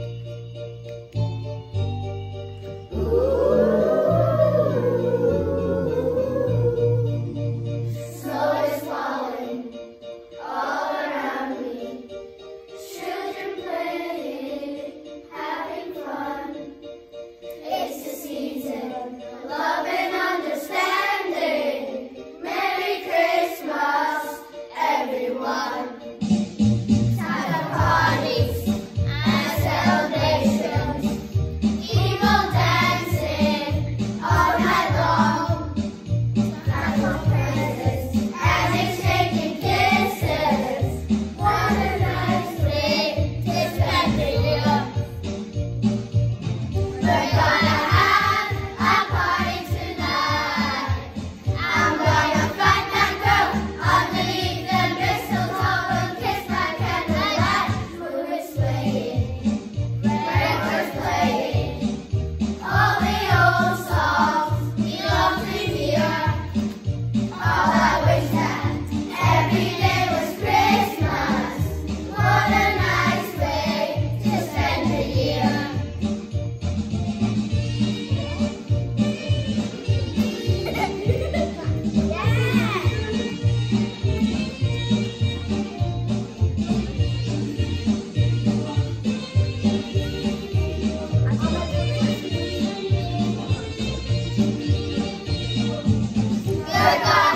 Música Africa.